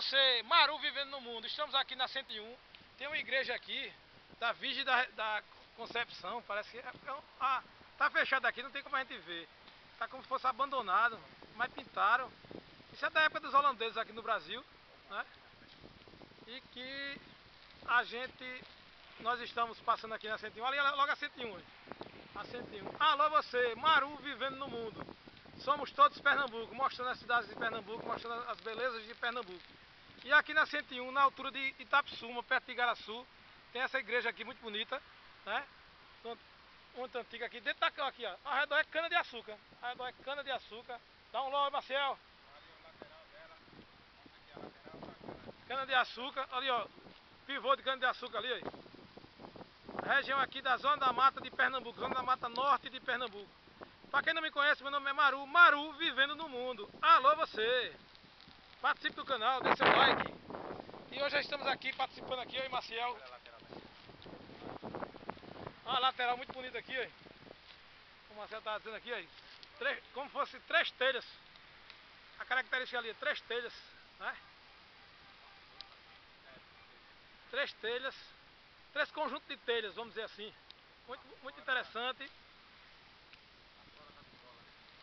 você, Maru vivendo no mundo. Estamos aqui na 101. Tem uma igreja aqui da Virgem da, da Concepção. Parece que é, é ah, tá fechado aqui, não tem como a gente ver. Tá como se fosse abandonado, mas pintaram. Isso é da época dos holandeses aqui no Brasil, né? E que a gente, nós estamos passando aqui na 101, ali é logo a 101. A 101. Alô você, Maru vivendo no mundo. Somos todos Pernambuco, mostrando as cidades de Pernambuco, mostrando as belezas de Pernambuco. E aqui na 101, na altura de Itapsuma, perto de Igaraçu, tem essa igreja aqui muito bonita, né? Muito antiga aqui, dentro da aqui, ó. Ao redor é cana de açúcar. Ao redor é cana de açúcar. Dá um ló, Marcel. Cana de açúcar, ali ó, pivô de cana de açúcar ali, ó. Região aqui da zona da mata de Pernambuco, zona da mata norte de Pernambuco. Para quem não me conhece, meu nome é Maru, Maru vivendo no mundo. Alô você! Participe do canal, dê seu like. E hoje estamos aqui participando aqui, eu e Maciel. Olha a lateral muito bonita aqui, ó. Como o Marcelo estava dizendo aqui, ó. Como fosse três telhas. A característica ali é três telhas, né? Três telhas. Três conjuntos de telhas, vamos dizer assim. Muito, muito interessante.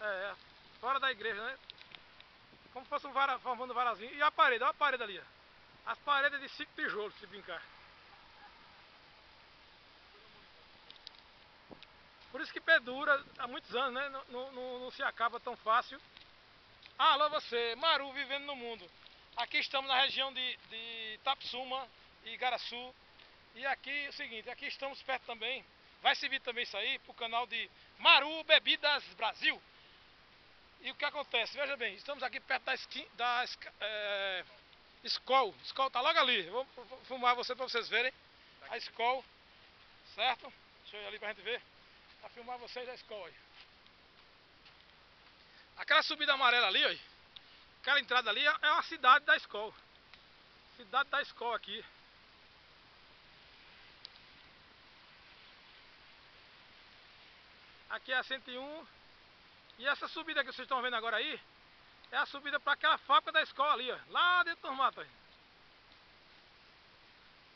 É, é, fora da igreja, né? Como fosse um vara, formando um varazinho. E a parede, olha a parede ali, ó. As paredes de cinco tijolos, se brincar. Por isso que perdura há muitos anos, né? Não, não, não, se acaba tão fácil. Alô você, Maru vivendo no mundo. Aqui estamos na região de, de Tapsuma e Igaraçu. E aqui é o seguinte, aqui estamos perto também. Vai servir também isso aí para o canal de Maru Bebidas Brasil. Acontece? Veja bem, estamos aqui perto da, skin, da é, Skol. Skol tá logo ali. Vou, filmar você para vocês verem. A Skol, certo? Deixa eu ir ali para a gente ver. Para filmar vocês a Skol. Aquela subida amarela ali, ó, aquela entrada ali é uma cidade da Skol. Cidade da Skol aqui. Aqui é a 101 e essa subida que vocês estão vendo agora aí, é a subida para aquela fábrica da escola ali, ó, lá dentro dos matos.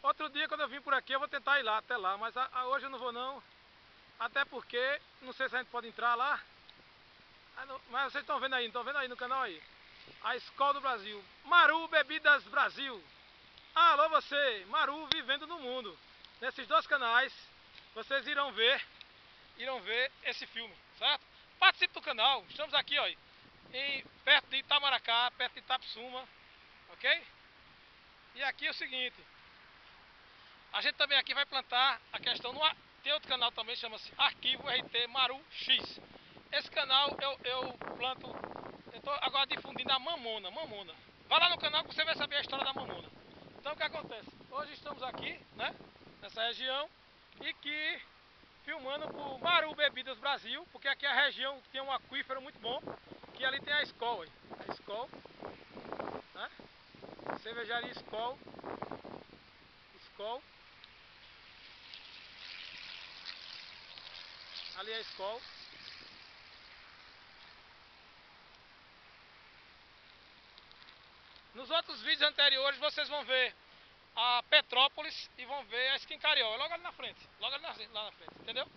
Outro dia quando eu vim por aqui eu vou tentar ir lá, até lá, mas a, a, hoje eu não vou não. Até porque, não sei se a gente pode entrar lá. Mas vocês estão vendo aí, estão vendo aí no canal aí. A Escola do Brasil. Maru Bebidas Brasil. Alô você, Maru vivendo no mundo. Nesses dois canais, vocês irão ver, irão ver esse filme, certo? Participe do canal. Estamos aqui, ó, em, perto de Itamaracá, perto de Itapsuma, ok? E aqui é o seguinte, a gente também aqui vai plantar a questão no tem outro canal também chama-se Arquivo RT Maru X. Esse canal eu, eu planto, eu estou agora difundindo a mamona, mamona. Vai lá no canal que você vai saber a história da mamona. Então o que acontece? Hoje estamos aqui, né, nessa região e que filmando por Maru Bebidas Brasil, porque aqui é a região tem um aquífero muito bom, que ali tem a escola, a escola, né? Cervejaria Skol, Skol, ali é a Skol. Nos outros vídeos anteriores vocês vão ver a Petrópolis e vão ver a Skin Carioca, logo ali na frente, logo ali na, lá na frente, entendeu?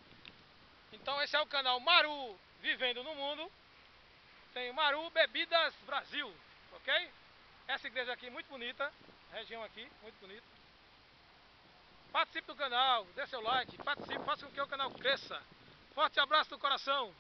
Então esse é o canal Maru Vivendo no Mundo, tem Maru Bebidas Brasil, ok? Essa igreja aqui muito bonita, região aqui, muito bonita. Participe do canal, dê seu like, participe, faça com que o canal cresça. Forte abraço do coração.